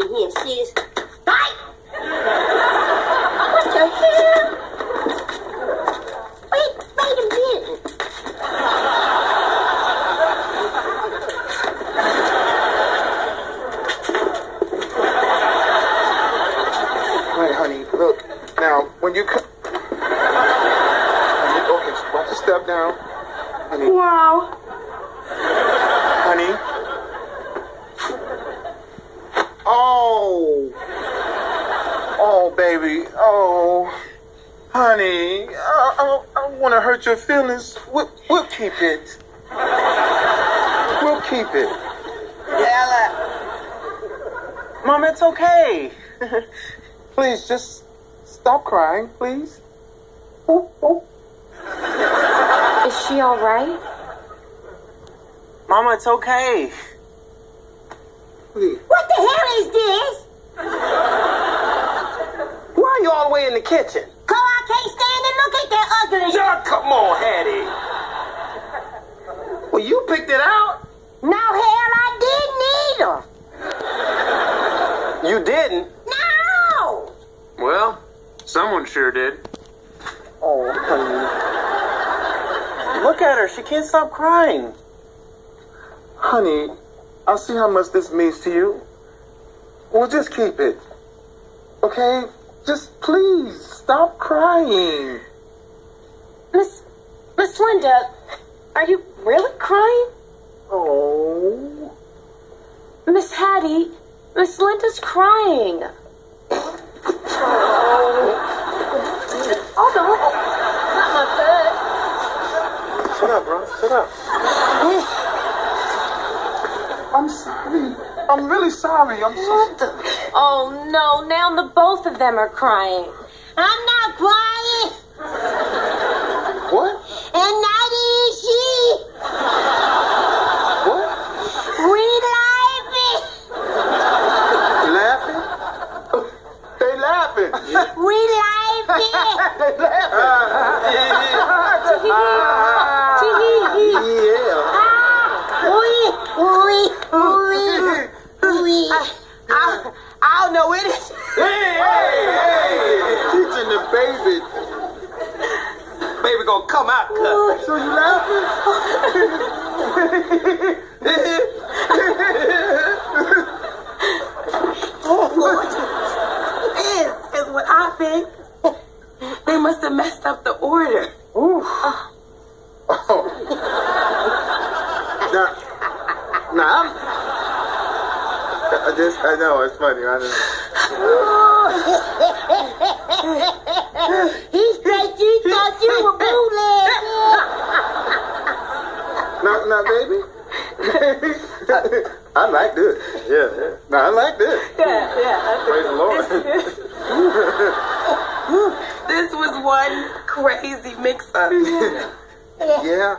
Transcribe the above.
in here, sis. Bye! what the hell? Wait, wait a minute. Right, honey. Look, now when you come, okay, watch step down, honey. Wow. Honey. Oh. Oh, baby. Oh. Honey, I, I, I want to hurt your feelings. We'll, we'll keep it. We'll keep it. Ella. Mom, it's okay. please, just stop crying, please. Ooh, ooh. Is she all right? Mama, it's okay. Please. What the hell is this? Why are you all the way in the kitchen? Cause I can't stand to look at that ugly John, come on, Hattie. Well, you picked it out. No, hell, I didn't either. You didn't. No! Well, someone sure did. Oh, honey. Look at her. She can't stop crying. Honey, I see how much this means to you. We'll just keep it. Okay? Just please stop crying. Miss Miss Linda, are you really crying? Oh. Miss Hattie, Miss Linda's crying. Oh no, not my butt. Shut up, bro. Shut up. I'm sorry. I'm really sorry. I'm so Oh no, now the both of them are crying. I'm not crying, What? and neither is she. What? We laughing. Laughing? They laughing. We laughing. they laughing. yeah. we, we, we, we. I, I don't know it is. Hey, hey, hey. Teaching the baby. Baby gonna come out cussing. Oh. So you laughing? This is what I think. They must have messed up the order. Ooh. Uh. Oh. Now, now I'm. I just, I know, it's funny. I just, he said you thought you were bootleg. now, now, baby. I, I like this. Yeah, yeah. Now, I like this. Yeah, yeah. Praise the Lord. This was one crazy mix up. Yeah.